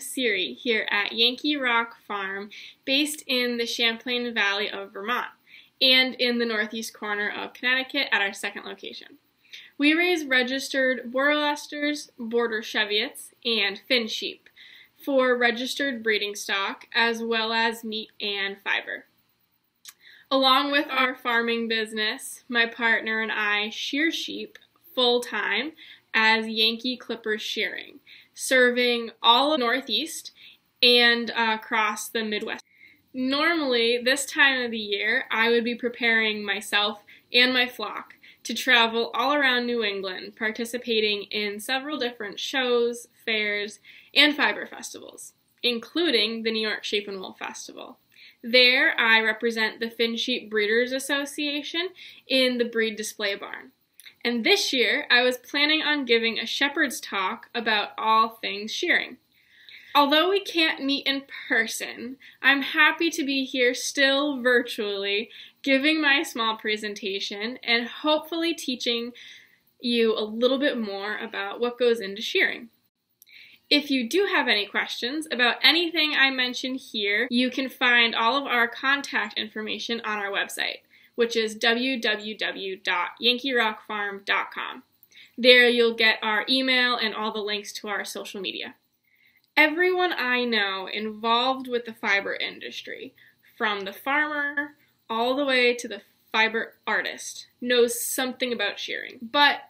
Siri here at Yankee Rock Farm, based in the Champlain Valley of Vermont and in the northeast corner of Connecticut at our second location. We raise registered Border Leicesters, Border Cheviots, and Finn sheep for registered breeding stock as well as meat and fiber. Along with our farming business, my partner and I shear sheep full time as Yankee Clippers Shearing, serving all of Northeast and uh, across the Midwest. Normally, this time of the year, I would be preparing myself and my flock to travel all around New England, participating in several different shows, fairs, and fiber festivals, including the New York Sheep and Wool Festival. There, I represent the Finn Sheep Breeders Association in the breed display barn. And this year, I was planning on giving a shepherd's talk about all things shearing. Although we can't meet in person, I'm happy to be here still virtually, giving my small presentation and hopefully teaching you a little bit more about what goes into shearing. If you do have any questions about anything I mentioned here, you can find all of our contact information on our website, which is www.yankeerockfarm.com. There you'll get our email and all the links to our social media. Everyone I know involved with the fiber industry, from the farmer all the way to the fiber artist, knows something about shearing. But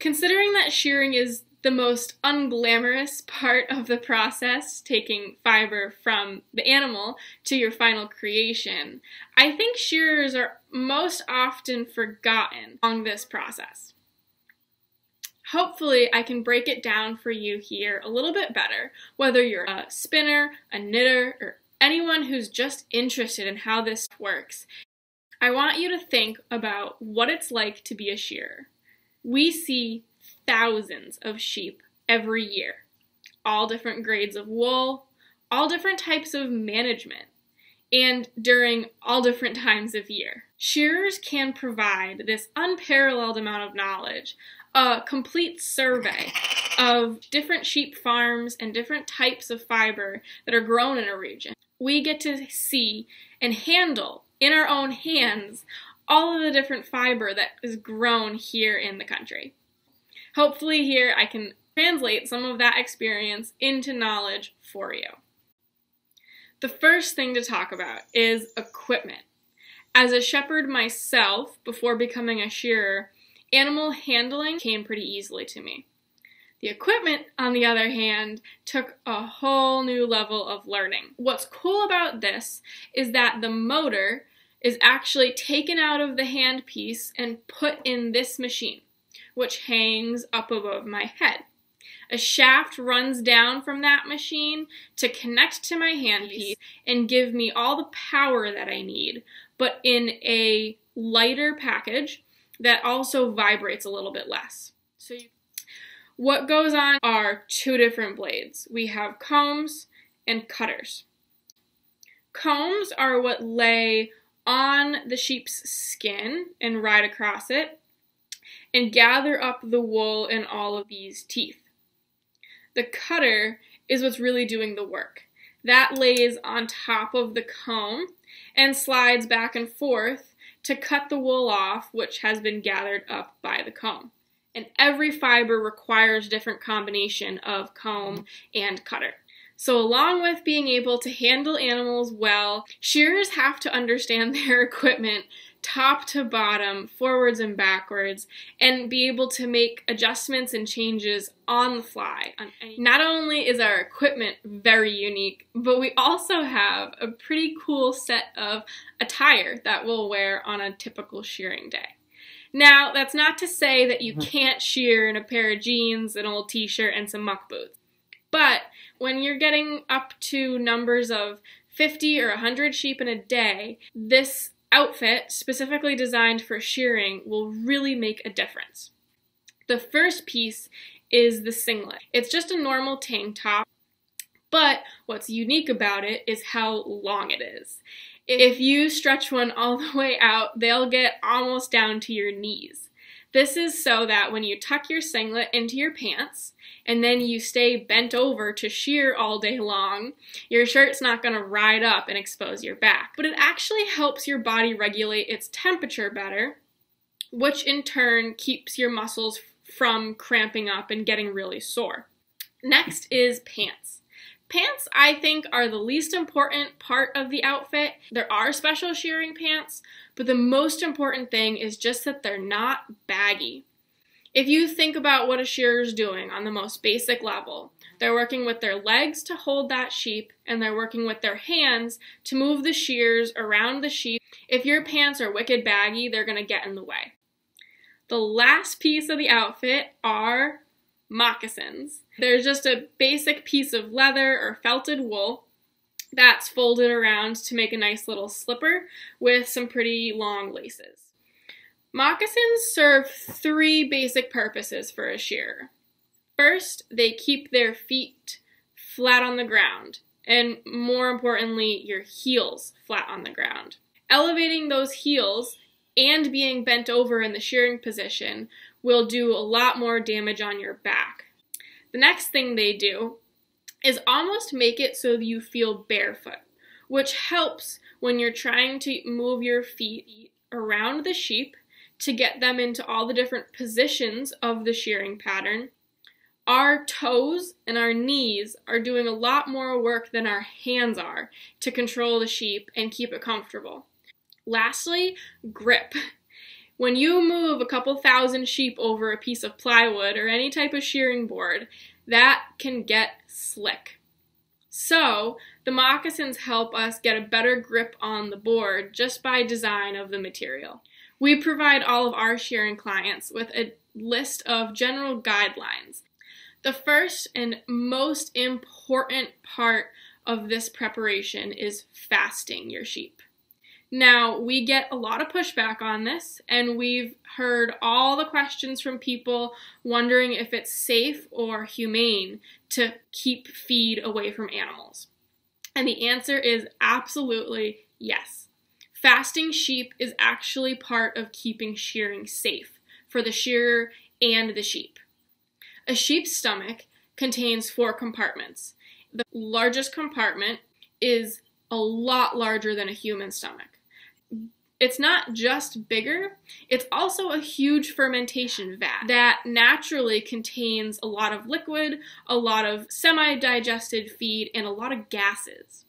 considering that shearing is the most unglamorous part of the process, taking fiber from the animal to your final creation, I think shearers are most often forgotten along this process. Hopefully, I can break it down for you here a little bit better, whether you're a spinner, a knitter, or anyone who's just interested in how this works. I want you to think about what it's like to be a shearer. We see thousands of sheep every year, all different grades of wool, all different types of management, and during all different times of year. Shearers can provide this unparalleled amount of knowledge, a complete survey of different sheep farms and different types of fiber that are grown in a region. We get to see and handle in our own hands all of the different fiber that is grown here in the country. Hopefully, here I can translate some of that experience into knowledge for you. The first thing to talk about is equipment. As a shepherd myself, before becoming a shearer, animal handling came pretty easily to me. The equipment, on the other hand, took a whole new level of learning. What's cool about this is that the motor is actually taken out of the handpiece and put in this machine which hangs up above my head. A shaft runs down from that machine to connect to my handpiece and give me all the power that I need, but in a lighter package that also vibrates a little bit less. So you, what goes on are two different blades. We have combs and cutters. Combs are what lay on the sheep's skin and ride across it, and gather up the wool in all of these teeth. The cutter is what's really doing the work. That lays on top of the comb and slides back and forth to cut the wool off, which has been gathered up by the comb. And every fiber requires a different combination of comb and cutter. So, along with being able to handle animals well, shearers have to understand their equipment top to bottom, forwards and backwards, and be able to make adjustments and changes on the fly. Not only is our equipment very unique, but we also have a pretty cool set of attire that we'll wear on a typical shearing day. Now, that's not to say that you mm-hmm. can't shear in a pair of jeans, an old t shirt, and some muck boots. But when you're getting up to numbers of 50 or 100 sheep in a day, this outfit specifically designed for shearing will really make a difference. The first piece is the singlet. It's just a normal tank top, but what's unique about it is how long it is. If you stretch one all the way out, they'll get almost down to your knees. This is so that when you tuck your singlet into your pants and then you stay bent over to shear all day long, your shirt's not going to ride up and expose your back. But it actually helps your body regulate its temperature better, which in turn keeps your muscles from cramping up and getting really sore. Next is pants. Pants, I think, are the least important part of the outfit. There are special shearing pants, but the most important thing is just that they're not baggy. If you think about what a shearer is doing on the most basic level, they're working with their legs to hold that sheep, and they're working with their hands to move the shears around the sheep. If your pants are wicked baggy, they're going to get in the way. The last piece of the outfit are moccasins. There's just a basic piece of leather or felted wool that's folded around to make a nice little slipper with some pretty long laces. Moccasins serve three basic purposes for a shearer. First, they keep their feet flat on the ground, and more importantly, your heels flat on the ground. Elevating those heels and being bent over in the shearing position will do a lot more damage on your back. The next thing they do is almost make it so you feel barefoot, which helps when you're trying to move your feet around the sheep to get them into all the different positions of the shearing pattern. Our toes and our knees are doing a lot more work than our hands are to control the sheep and keep it comfortable. Lastly, grip. When you move a couple thousand sheep over a piece of plywood or any type of shearing board, that can get slick. So, the moccasins help us get a better grip on the board just by design of the material. We provide all of our shearing clients with a list of general guidelines. The first and most important part of this preparation is fasting your sheep. Now, we get a lot of pushback on this, and we've heard all the questions from people wondering if it's safe or humane to keep feed away from animals. And the answer is absolutely yes. Fasting sheep is actually part of keeping shearing safe for the shearer and the sheep. A sheep's stomach contains four compartments. The largest compartment is a lot larger than a human stomach it's not just bigger, it's also a huge fermentation vat that naturally contains a lot of liquid, a lot of semi digested feed, and a lot of gases.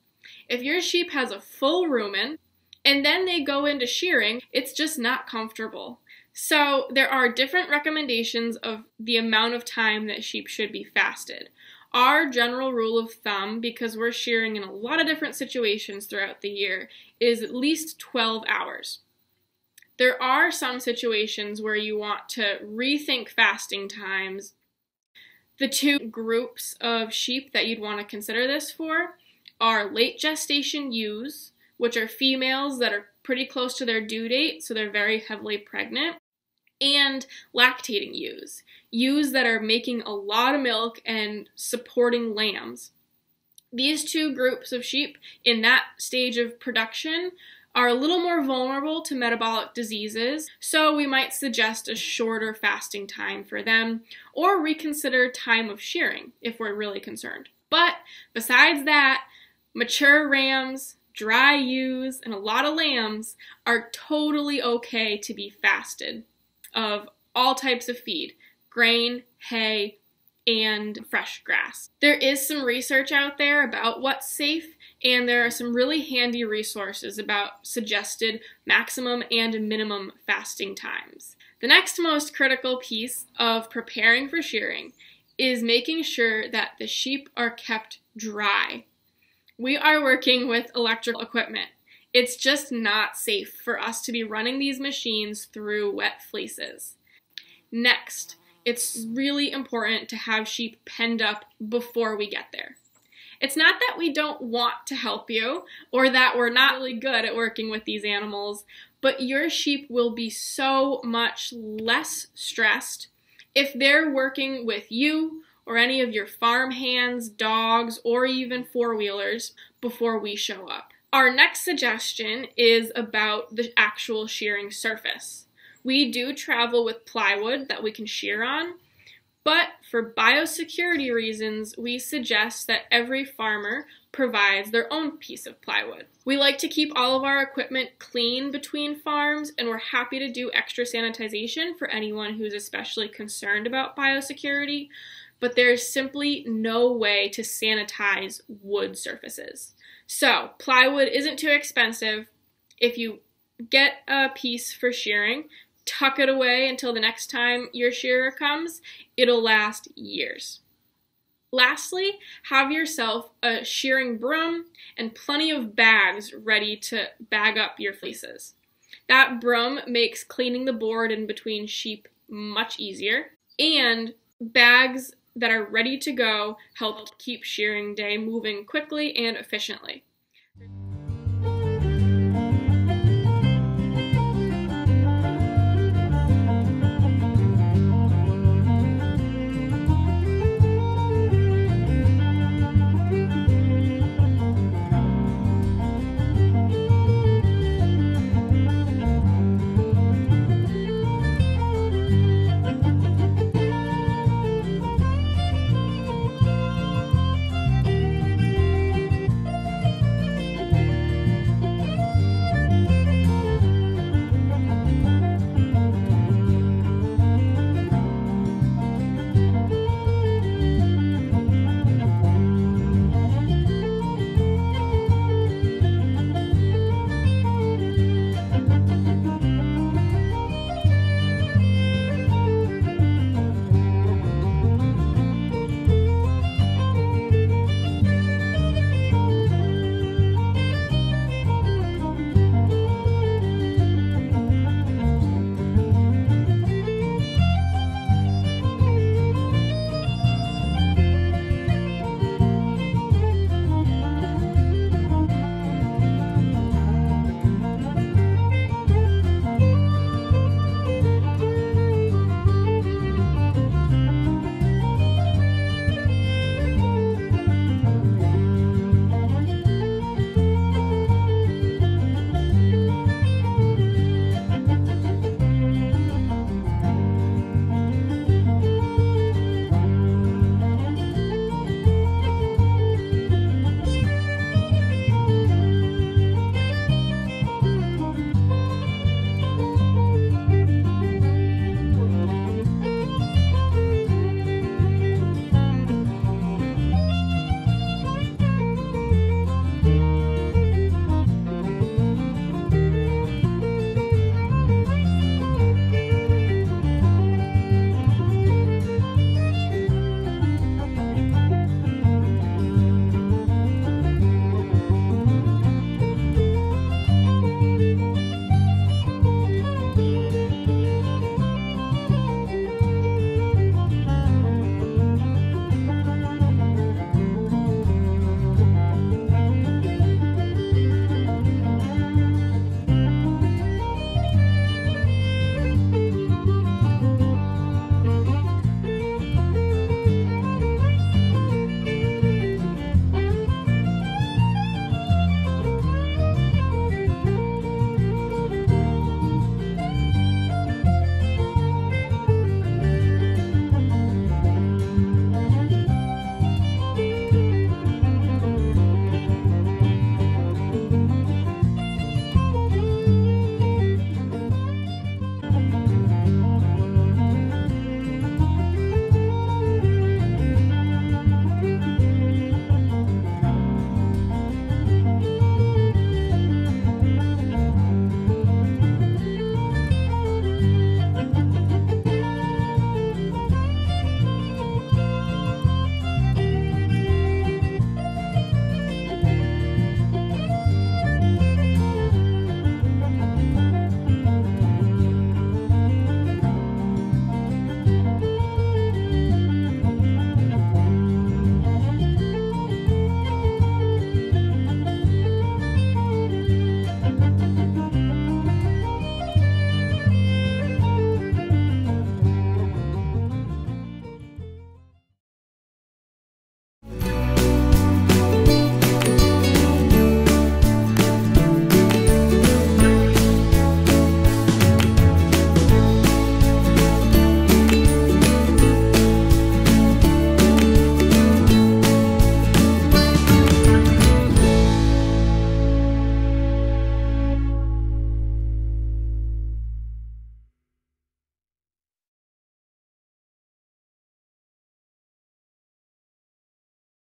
If your sheep has a full rumen and then they go into shearing, it's just not comfortable. So, there are different recommendations of the amount of time that sheep should be fasted. Our general rule of thumb, because we're shearing in a lot of different situations throughout the year, is at least 12 hours. There are some situations where you want to rethink fasting times. The two groups of sheep that you'd want to consider this for are late gestation ewes, which are females that are pretty close to their due date, so they're very heavily pregnant, and lactating ewes, ewes that are making a lot of milk and supporting lambs. These two groups of sheep in that stage of production are a little more vulnerable to metabolic diseases, so we might suggest a shorter fasting time for them or reconsider time of shearing if we're really concerned. But besides that, mature rams, dry ewes, and a lot of lambs are totally okay to be fasted of all types of feed grain, hay, and fresh grass. There is some research out there about what's safe, and there are some really handy resources about suggested maximum and minimum fasting times. The next most critical piece of preparing for shearing is making sure that the sheep are kept dry. We are working with electrical equipment. It's just not safe for us to be running these machines through wet fleeces. Next, it's really important to have sheep penned up before we get there. It's not that we don't want to help you or that we're not really good at working with these animals, but your sheep will be so much less stressed if they're working with you or any of your farm hands, dogs, or even four wheelers before we show up. Our next suggestion is about the actual shearing surface. We do travel with plywood that we can shear on, but for biosecurity reasons, we suggest that every farmer provides their own piece of plywood. We like to keep all of our equipment clean between farms, and we're happy to do extra sanitization for anyone who's especially concerned about biosecurity, but there's simply no way to sanitize wood surfaces. So, plywood isn't too expensive. If you get a piece for shearing, tuck it away until the next time your shearer comes. It'll last years. Lastly, have yourself a shearing broom and plenty of bags ready to bag up your fleeces. That broom makes cleaning the board in between sheep much easier, and bags that are ready to go help keep shearing day moving quickly and efficiently.